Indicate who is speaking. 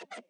Speaker 1: you